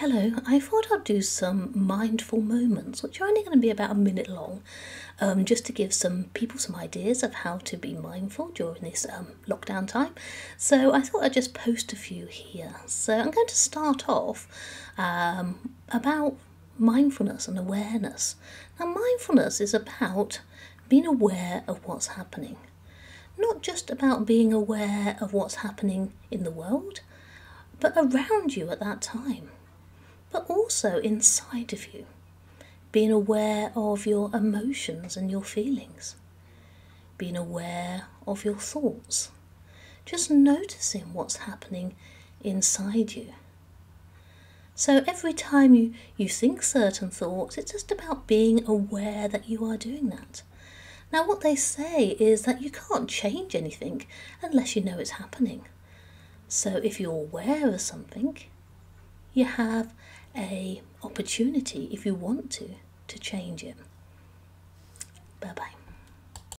Hello, I thought I'd do some mindful moments, which are only going to be about a minute long, um, just to give some people some ideas of how to be mindful during this um, lockdown time. So I thought I'd just post a few here. So I'm going to start off um, about mindfulness and awareness. Now, mindfulness is about being aware of what's happening, not just about being aware of what's happening in the world, but around you at that time but also inside of you, being aware of your emotions and your feelings, being aware of your thoughts, just noticing what's happening inside you. So every time you, you think certain thoughts, it's just about being aware that you are doing that. Now, what they say is that you can't change anything unless you know it's happening. So if you're aware of something, you have a opportunity if you want to to change it.